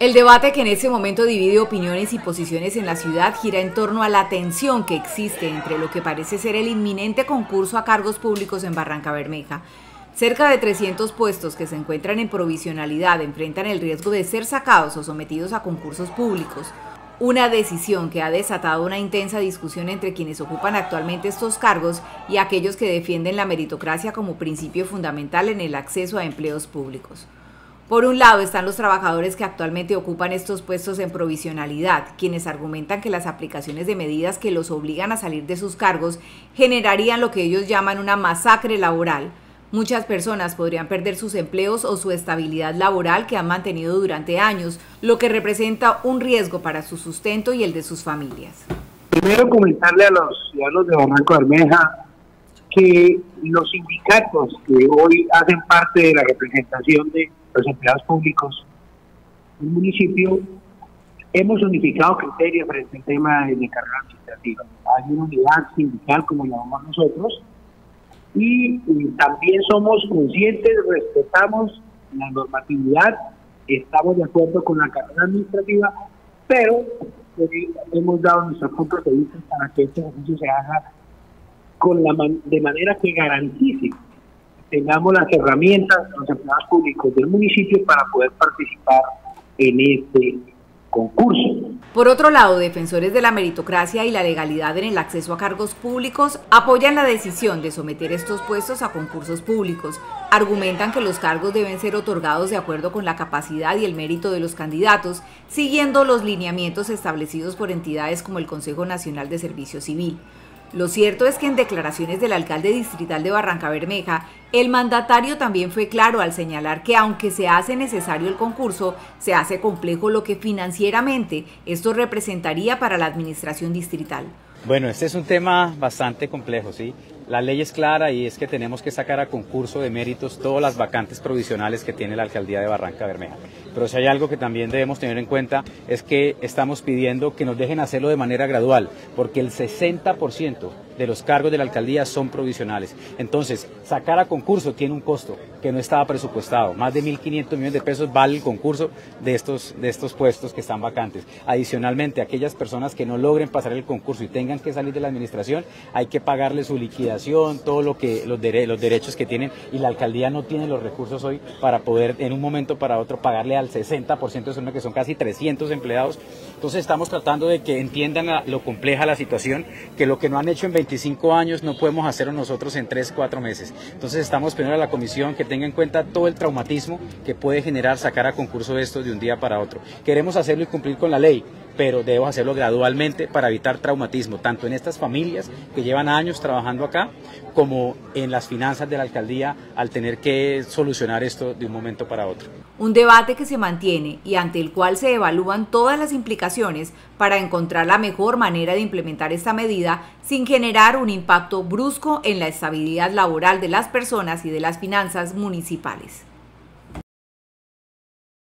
El debate que en este momento divide opiniones y posiciones en la ciudad gira en torno a la tensión que existe entre lo que parece ser el inminente concurso a cargos públicos en Barranca Bermeja. Cerca de 300 puestos que se encuentran en provisionalidad enfrentan el riesgo de ser sacados o sometidos a concursos públicos. Una decisión que ha desatado una intensa discusión entre quienes ocupan actualmente estos cargos y aquellos que defienden la meritocracia como principio fundamental en el acceso a empleos públicos. Por un lado están los trabajadores que actualmente ocupan estos puestos en provisionalidad, quienes argumentan que las aplicaciones de medidas que los obligan a salir de sus cargos generarían lo que ellos llaman una masacre laboral. Muchas personas podrían perder sus empleos o su estabilidad laboral que han mantenido durante años, lo que representa un riesgo para su sustento y el de sus familias. Primero comentarle a los ciudadanos de Barranco Bermeja que los sindicatos que hoy hacen parte de la representación de los empleados públicos del municipio, hemos unificado criterios frente al tema de la carrera administrativa. Hay una unidad sindical, como llamamos nosotros, y, también somos conscientes, respetamos la normatividad, estamos de acuerdo con la carrera administrativa, pero eh, hemos dado nuestros puntos de vista para que este ejercicio se haga con la de manera que garantice tengamos las herramientas, los empleados públicos del municipio para poder participar en este concurso. Por otro lado, defensores de la meritocracia y la legalidad en el acceso a cargos públicos apoyan la decisión de someter estos puestos a concursos públicos. Argumentan que los cargos deben ser otorgados de acuerdo con la capacidad y el mérito de los candidatos, siguiendo los lineamientos establecidos por entidades como el Consejo Nacional de Servicio Civil. Lo cierto es que en declaraciones del alcalde distrital de Barranca Bermeja, el mandatario también fue claro al señalar que aunque se hace necesario el concurso, se hace complejo lo que financieramente esto representaría para la administración distrital. Bueno, este es un tema bastante complejo, ¿sí? La ley es clara y es que tenemos que sacar a concurso de méritos todas las vacantes provisionales que tiene la alcaldía de Barranca Bermeja. Pero si hay algo que también debemos tener en cuenta es que estamos pidiendo que nos dejen hacerlo de manera gradual, porque el 60% de los cargos de la alcaldía son provisionales. Entonces, sacar a concurso tiene un costo que no estaba presupuestado. Más de 1.500 millones de pesos vale el concurso de estos, de estos puestos que están vacantes. Adicionalmente, aquellas personas que no logren pasar el concurso y tengan que salir de la administración, hay que pagarle su liquidación, todo lo que los, los derechos que tienen y la alcaldía no tiene los recursos hoy para poder en un momento para otro pagarle al 60% de que son casi 300 empleados. Entonces estamos tratando de que entiendan lo compleja la situación, que lo que no han hecho en 25 años no podemos hacerlo nosotros en 3, 4 meses. Entonces estamos pidiendo a la comisión que tenga en cuenta todo el traumatismo que puede generar sacar a concurso esto de un día para otro. Queremos hacerlo y cumplir con la ley, pero debemos hacerlo gradualmente para evitar traumatismo, tanto en estas familias que llevan años trabajando acá, como en las finanzas de la alcaldía al tener que solucionar esto de un momento para otro. Un debate que se mantiene y ante el cual se evalúan todas las implicaciones para encontrar la mejor manera de implementar esta medida sin generar un impacto brusco en la estabilidad laboral de las personas y de las finanzas municipales.